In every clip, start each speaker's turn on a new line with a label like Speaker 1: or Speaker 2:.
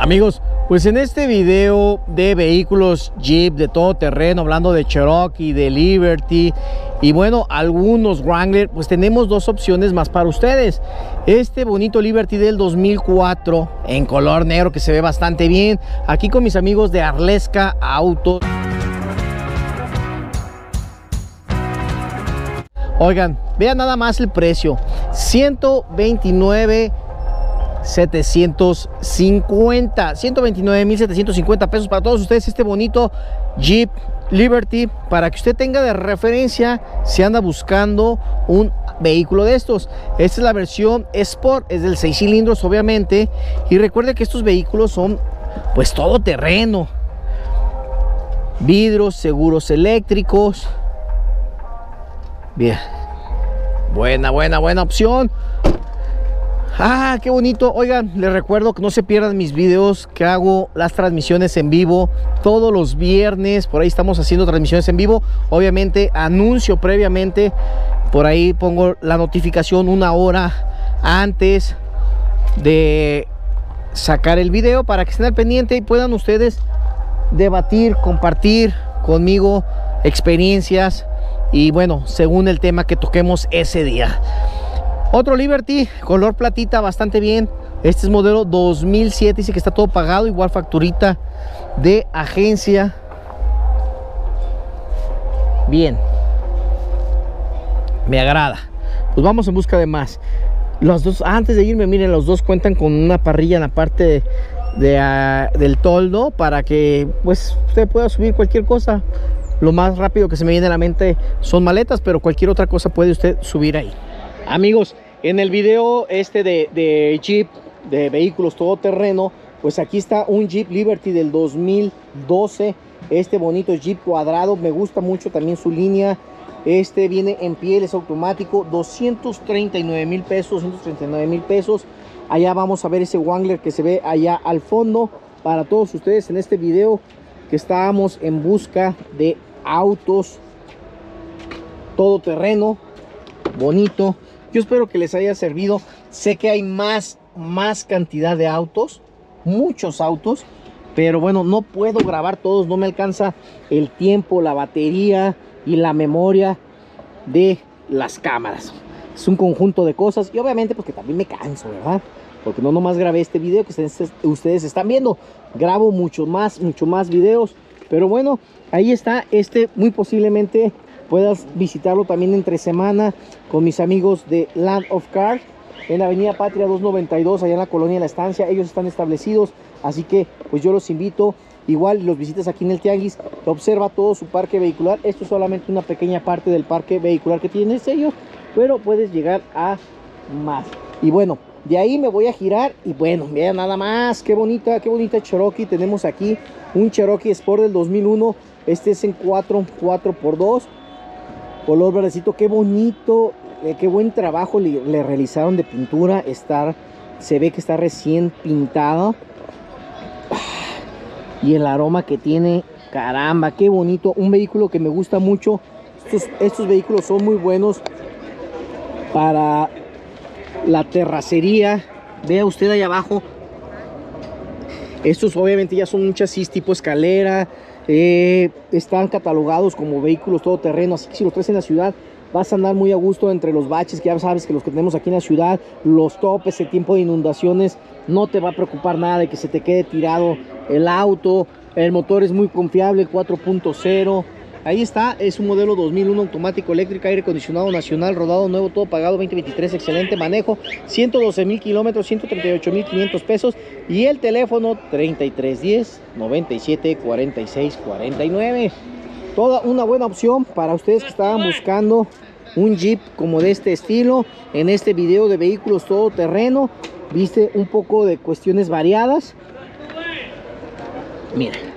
Speaker 1: Amigos, pues en este video de vehículos Jeep de todo terreno, hablando de Cherokee, de Liberty y bueno, algunos Wrangler, pues tenemos dos opciones más para ustedes. Este bonito Liberty del 2004 en color negro que se ve bastante bien. Aquí con mis amigos de Arlesca Autos. Oigan, vean nada más el precio. 129 750 129 mil 750 pesos para todos ustedes este bonito Jeep Liberty para que usted tenga de referencia si anda buscando un vehículo de estos. Esta es la versión Sport es del 6 cilindros obviamente y recuerde que estos vehículos son pues todo terreno vidrios seguros eléctricos. Bien. Buena buena buena opción Ah, qué bonito. Oigan, les recuerdo que no se pierdan mis videos que hago las transmisiones en vivo todos los viernes. Por ahí estamos haciendo transmisiones en vivo. Obviamente anuncio previamente. Por ahí pongo la notificación una hora antes de sacar el video para que estén al pendiente y puedan ustedes debatir, compartir conmigo experiencias y bueno, según el tema que toquemos ese día. Otro Liberty, color platita, bastante bien. Este es modelo 2007, dice que está todo pagado, igual facturita de agencia. Bien. Me agrada. Pues vamos en busca de más. Los dos, antes de irme, miren, los dos cuentan con una parrilla en la parte ah, del toldo para que pues usted pueda subir cualquier cosa. Lo más rápido que se me viene a la mente son maletas, pero cualquier otra cosa puede usted subir ahí. Amigos, en el video este de, Jeep, de vehículos todoterreno, pues aquí está un Jeep Liberty del 2012. Este bonito Jeep cuadrado, me gusta mucho también su línea. Este viene en piel, es automático, 239 mil pesos, 239 mil pesos. Allá vamos a ver ese Wangler que se ve allá al fondo. Para todos ustedes en este video que estábamos en busca de autos todoterreno, bonito. Yo espero que les haya servido. Sé que hay más, más cantidad de autos, muchos autos, pero bueno, no puedo grabar todos, no me alcanza el tiempo, la batería y la memoria de las cámaras. Es un conjunto de cosas y obviamente porque también me canso, ¿verdad? Porque no nomás grabé este video que ustedes están viendo, grabo mucho más, mucho más videos. Pero bueno, ahí está este muy posiblemente puedas visitarlo también entre semana con mis amigos de Land of Cars en Avenida Patria 292, allá en la colonia de la estancia. Ellos están establecidos, así que pues yo los invito. Igual los visitas aquí en el Tianguis, observa todo su parque vehicular. Esto es solamente una pequeña parte del parque vehicular que tiene sello, pero puedes llegar a más. Y bueno, de ahí me voy a girar y bueno, vean nada más, qué bonita, qué bonita Cherokee. Tenemos aquí un Cherokee Sport del 2001. Este es en 4, 4x2 color verdecito, qué bonito, eh, qué buen trabajo le, realizaron de pintura, estar, se ve que está recién pintado. Y el aroma que tiene, caramba, qué bonito, un vehículo que me gusta mucho, estos, vehículos son muy buenos para la terracería, vea usted ahí abajo, estos obviamente ya son un chasis tipo escalera, eh, están catalogados como vehículos todoterreno, así que si los traes en la ciudad vas a andar muy a gusto entre los baches que ya sabes que los que tenemos aquí en la ciudad, los topes, el tiempo de inundaciones, no te va a preocupar nada de que se te quede tirado el auto, el motor es muy confiable, 4.0 Ahí está, es un modelo 2001 automático eléctrico, aire acondicionado nacional, rodado nuevo, todo pagado, 2023, excelente manejo, 112 mil kilómetros, 138 mil 500 pesos y el teléfono 3310 97 46 49. Toda una buena opción para ustedes que estaban buscando un Jeep como de este estilo. En este video de vehículos todo terreno, viste un poco de cuestiones variadas. Miren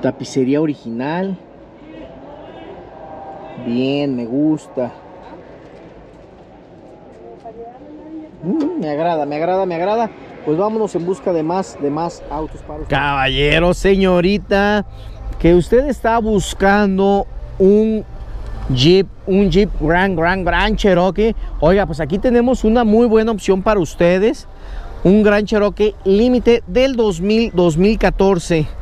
Speaker 1: Tapicería original. Bien, me gusta. Mm, me agrada, me agrada, me agrada. Pues vámonos en busca de más, de más autos para usted. Caballero, señorita, que usted está buscando un Jeep, un Jeep Grand, Grand, Grand Cherokee. Oiga, pues aquí tenemos una muy buena opción para ustedes. Un Gran Cherokee límite del 2000, 2014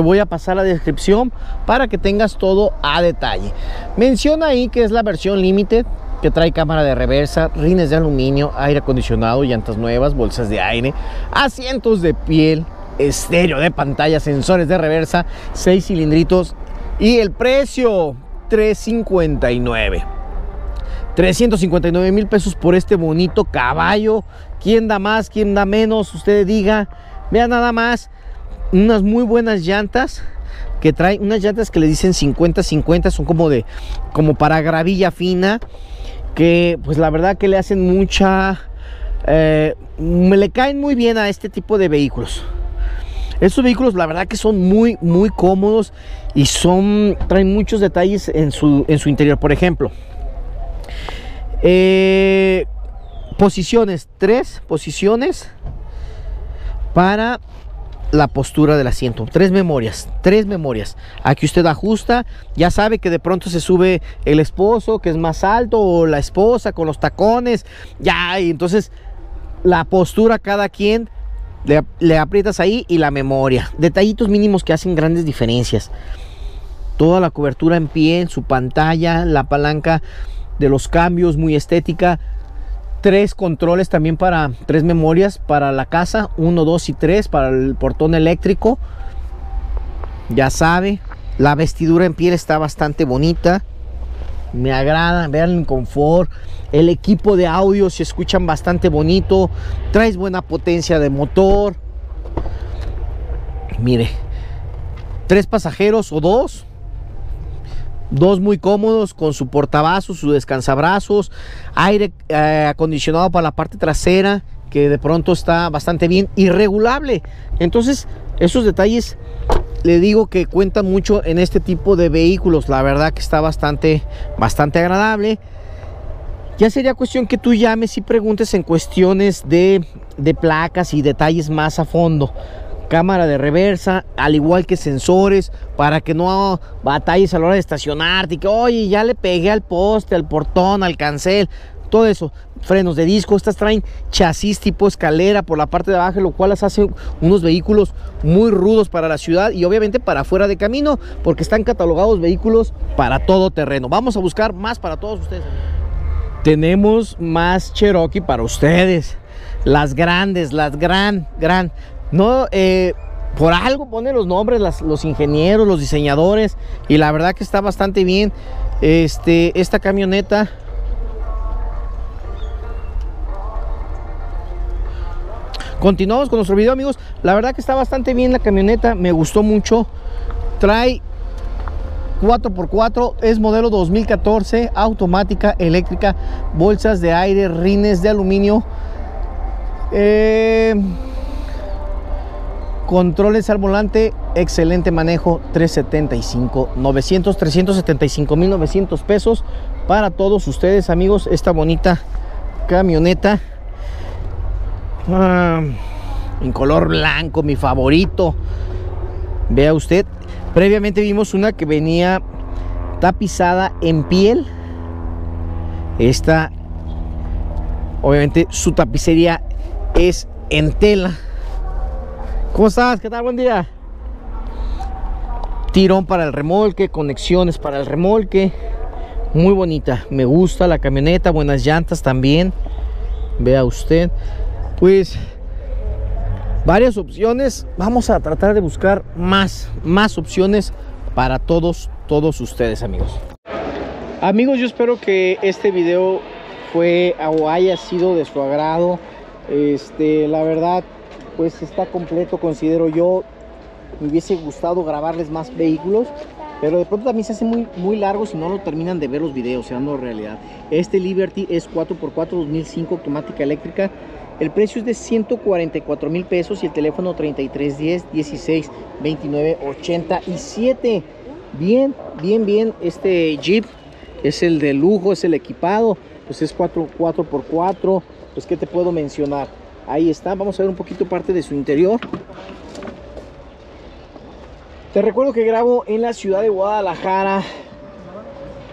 Speaker 1: voy a pasar la descripción para que tengas todo a detalle. Menciona ahí que es la versión Limited, que trae cámara de reversa, rines de aluminio, aire acondicionado, llantas nuevas, bolsas de aire, asientos de piel, estéreo de pantalla, sensores de reversa, 6 cilindritos y el precio 359. 359 mil pesos por este bonito caballo. ¿Quién da más? ¿Quién da menos? Usted diga. Vean nada más unas muy buenas llantas que trae unas llantas que le dicen 50-50, son como de como para gravilla fina, que pues la verdad que le hacen mucha eh, me le caen muy bien a este tipo de vehículos. Estos vehículos la verdad que son muy muy cómodos y son traen muchos detalles en su, en su interior. Por ejemplo, eh, posiciones, tres posiciones para la postura del asiento. Tres memorias, tres memorias. Aquí usted ajusta, ya sabe que de pronto se sube el esposo que es más alto o la esposa con los tacones. Ya, y entonces la postura cada quien le, aprietas ahí y la memoria. Detallitos mínimos que hacen grandes diferencias. Toda la cobertura en pie, su pantalla, la palanca de los cambios muy estética tres controles también para tres memorias para la casa, uno, dos y tres para el portón eléctrico. Ya sabe, la vestidura en piel está bastante bonita. Me agrada, vean el confort. El equipo de audio se escuchan bastante bonito. Traes buena potencia de motor. Mire, tres pasajeros o dos Dos muy cómodos con su portavasos, su descansabrazos, aire eh, acondicionado para la parte trasera que de pronto está bastante bien y regulable. Entonces, esos detalles le digo que cuentan mucho en este tipo de vehículos. La verdad que está bastante, bastante agradable. Ya sería cuestión que tú llames y preguntes en cuestiones de, de placas y detalles más a fondo cámara de reversa, al igual que sensores, para que no batalles a la hora de estacionarte y que, oye, ya le pegué al poste, al portón, al cancel, todo eso. Frenos de disco, estas traen chasis tipo escalera por la parte de abajo, lo cual las hace unos vehículos muy rudos para la ciudad y obviamente para fuera de camino, porque están catalogados vehículos para todo terreno. Vamos a buscar más para todos ustedes. Tenemos más Cherokee para ustedes. Las grandes, las gran, gran. No, eh, por algo ponen los nombres los ingenieros, los diseñadores. Y la verdad que está bastante bien. Este, esta camioneta. Continuamos con nuestro video amigos. La verdad que está bastante bien la camioneta. Me gustó mucho. Trae 4x4. Es modelo 2014. Automática, eléctrica. Bolsas de aire, rines de aluminio. Eh Controles al volante, excelente manejo, 375, 900, 375 mil 900 pesos para todos ustedes, amigos. Esta bonita camioneta ah, en color blanco, mi favorito. Vea usted, previamente vimos una que venía tapizada en piel. Esta, obviamente, su tapicería es en tela ¿Cómo estás? ¿Qué tal? Buen día. Tirón para el remolque, conexiones para el remolque. Muy bonita, me gusta la camioneta, buenas llantas también. Vea usted. Pues varias opciones. Vamos a tratar de buscar más, más opciones para todos, todos ustedes, amigos. Amigos, yo espero que este video fue o haya sido de su agrado. Este, la verdad, pues está completo, considero yo. Me hubiese gustado grabarles más vehículos, pero de pronto también se hace muy, muy largo si no lo terminan de ver los videos, seando realidad. Este Liberty es 4x4 2005 automática eléctrica. El precio es de 144 mil pesos y el teléfono 3310 16 29 87. Bien, bien, bien. Este Jeep es el de lujo, es el equipado. Pues es 4, 4x4. Pues, ¿qué te puedo mencionar? Ahí está, vamos a ver un poquito parte de su interior. Te recuerdo que grabo en la ciudad de Guadalajara,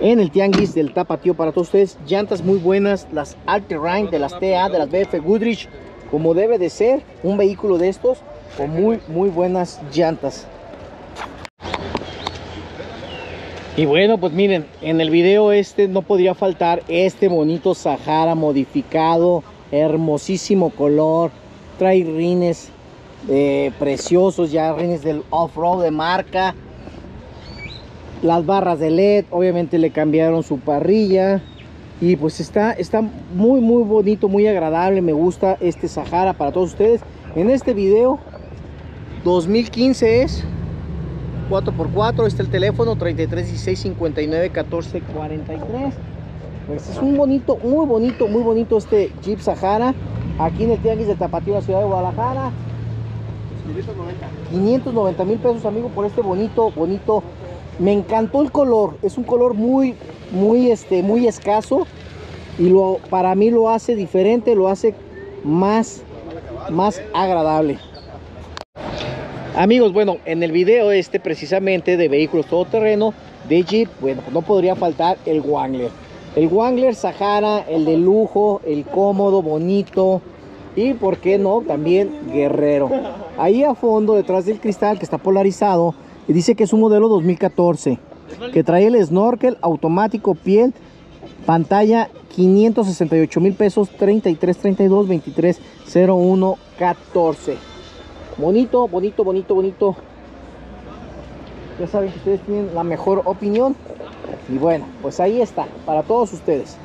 Speaker 1: en el Tianguis del Tapatío para todos ustedes. Llantas muy buenas, las Alterrain de las TA, de las BF Goodrich. como debe de ser un vehículo de estos con muy muy buenas llantas. Y bueno, pues miren, en el video este no podría faltar este bonito Sahara modificado, hermosísimo color, trae rines eh, preciosos, ya rines del off-road de marca, las barras de LED, obviamente le cambiaron su parrilla y pues está, está muy muy bonito, muy agradable, me gusta este Sahara para todos ustedes. En este video 2015 es 4x4, está el teléfono 33 16 59 14 43. Pues es un bonito, muy bonito, muy bonito este Jeep Sahara. Aquí en el Tianguis de Tapatío, la ciudad de Guadalajara. 590 mil pesos, amigo, por este bonito, bonito. Me encantó el color. Es un color muy, muy, este, muy escaso. Y lo, para mí lo hace diferente, lo hace más, más agradable. Amigos, bueno, en el video este precisamente de vehículos todoterreno de Jeep, bueno, no podría faltar el Wangler. El Wangler Sahara, el de lujo, el cómodo, bonito y, ¿por qué no? También guerrero. Ahí a fondo, detrás del cristal que está polarizado, dice que es un modelo 2014, que trae el snorkel automático piel, pantalla 568 mil pesos, 33, 32, 23, 01, 14. Bonito, bonito, bonito, bonito. Ya saben que ustedes tienen la mejor opinión. Y bueno, pues ahí está, para todos ustedes.